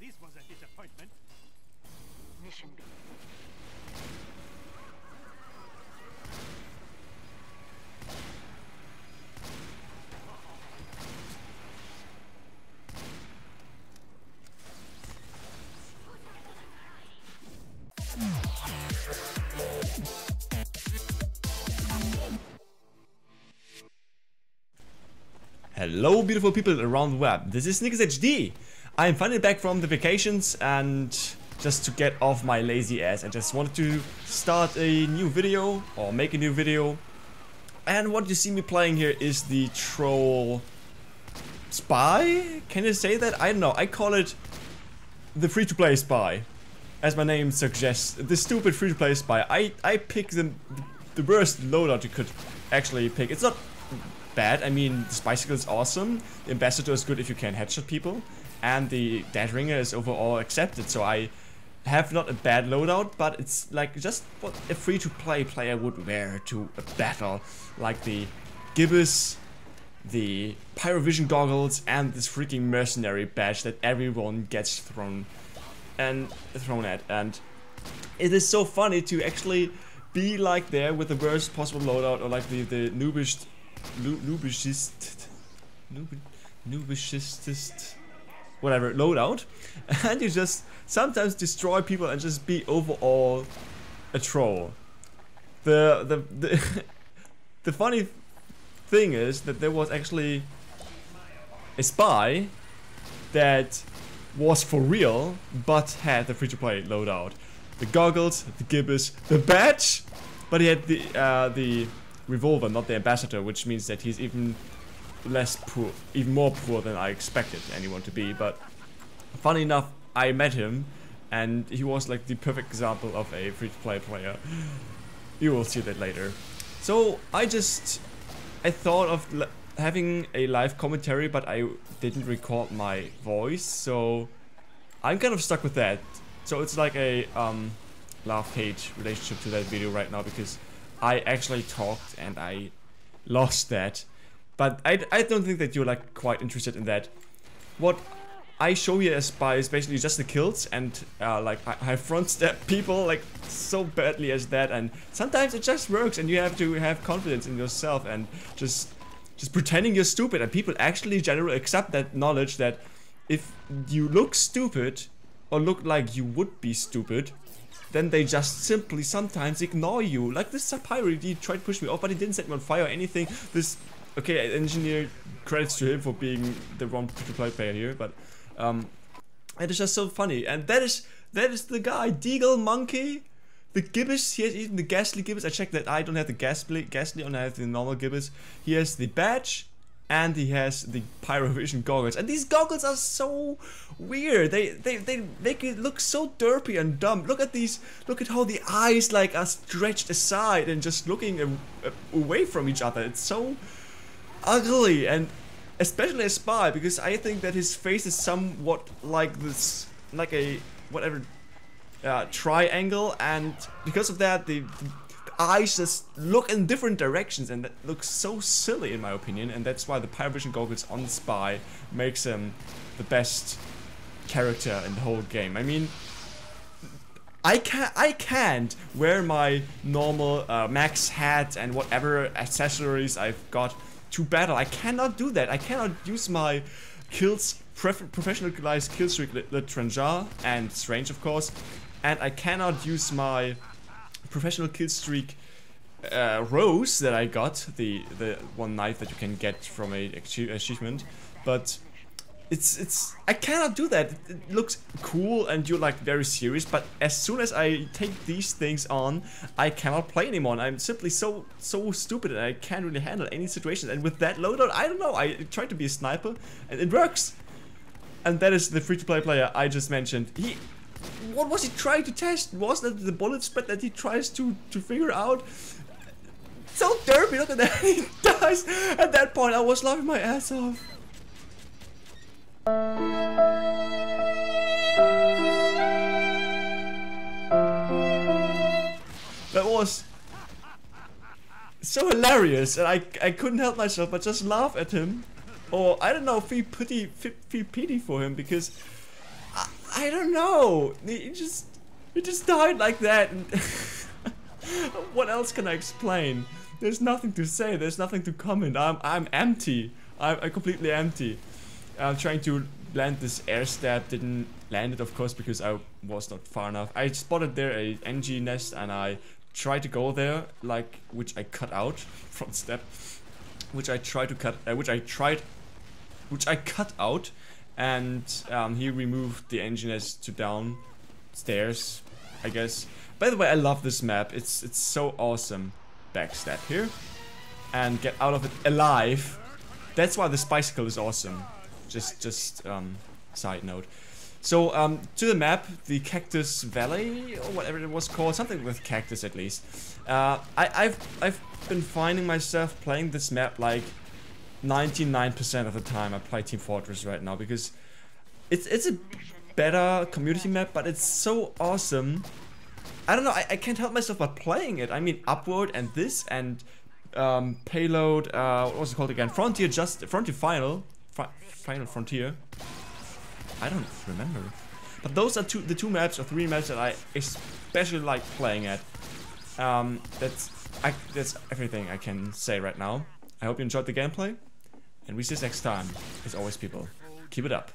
This was a disappointment. Mission B. Hello beautiful people around the web, this is Snikkas HD. I'm finally back from the vacations and just to get off my lazy ass I just wanted to start a new video or make a new video. And what you see me playing here is the Troll Spy? Can you say that? I don't know, I call it the free-to-play spy. As my name suggests, the stupid free-to-play spy. I, I pick the, the worst loadout you could actually pick. It's not bad. I mean, the bicycle is awesome. The ambassador is good if you can headshot people, and the dead ringer is overall accepted. So I have not a bad loadout, but it's like just what a free-to-play player would wear to a battle, like the Gibus, the pyrovision goggles, and this freaking mercenary badge that everyone gets thrown and thrown at. And it is so funny to actually be like there with the worst possible loadout or like the the noobish Nubishist, Nubishistist, whatever, loadout, and you just sometimes destroy people and just be overall a troll. The the the, the funny thing is that there was actually a spy that was for real, but had the free-to-play loadout. The goggles, the Gibus, the badge, but he had the uh, the revolver, not the ambassador, which means that he's even less poor, even more poor than I expected anyone to be. But funny enough, I met him, and he was like the perfect example of a free-to-play player. You will see that later. So I just, I thought of having a live commentary, but I didn't record my voice, so I'm kind of stuck with that. So it's like a um, love-hate relationship to that video right now because I actually talked and I lost that. But I, I don't think that you're like quite interested in that. What I show you as spy is basically just the kills and uh, like I, I front step people like so badly as that and sometimes it just works and you have to have confidence in yourself and just just pretending you're stupid and people actually generally accept that knowledge that if you look stupid or look like you would be stupid then they just simply sometimes ignore you. Like this Sapphire, he tried to push me off, but he didn't set me on fire or anything. This, okay, engineer, credits to him for being the wrong free-to-play player here, but um, it is just so funny. And that is that is the guy, Deagle Monkey. The Gibus, he has even the ghastly Gibus. I checked that I don't have the ghastly, ghastly I have the normal Gibus. He has the badge, and he has the pyrovision goggles and these goggles are so weird they they they make it look so derpy and dumb look at these look at how the eyes like are stretched aside and just looking away from each other it's so ugly and especially a spy because i think that his face is somewhat like this like a whatever uh, triangle and because of that the, the eyes just look in different directions and that looks so silly in my opinion and that's why the Pyrovision goggles on Spy makes him the best character in the whole game. I mean, I can't, I can't wear my normal uh, max hat and whatever accessories I've got to battle. I cannot do that. I cannot use my kills, professionalized kill streak, Le, Le and Strange of course, and I cannot use my professional kill streak uh, rose that I got, the the one knife that you can get from a achievement, but it's it's I cannot do that. It looks cool and you're like very serious, but as soon as I take these things on, I cannot play anymore. I'm simply so so stupid and I can't really handle any situations. And with that loadout, I don't know. I tried to be a sniper and it works. And that is the free-to-play player I just mentioned. He what was he trying to test? Was that the bullet spread that he tries to to figure out? So derpy, look at that, he dies! At that point I was laughing my ass off. That was so hilarious and I, I couldn't help myself but just laugh at him. Or I don't know, feel pity, feel pity for him because I don't know. He just he just died like that. What else can I explain? There's nothing to say. There's nothing to comment. I'm I'm empty. I'm, I'm completely empty. I'm trying to land this air stab. Didn't land it, of course, because I was not far enough. I spotted there a NG nest, and I tried to go there, like which I cut out from step, which I tried to cut, uh, which I tried, which I cut out, and um, he removed the NG nest to downstairs, I guess. By the way, I love this map. It's it's so awesome. Backstab here, and get out of it alive. That's why this bicycle is awesome. Just just um, side note. So um, to the map, the Cactus Valley or whatever it was called, something with cactus at least. Uh, I, I've I've been finding myself playing this map like 99% of the time. I play Team Fortress right now because it's it's a better community map, but it's so awesome. I don't know. I, I can't help myself but playing it. I mean, Upward and this and um, Payload. Uh, what was it called again? Frontier just Frontier Final. Fi Final Frontier. I don't remember. But those are two the two maps or three maps that I especially like playing at. Um, that's I, that's everything I can say right now. I hope you enjoyed the gameplay, and we see you next time. As always, people, keep it up.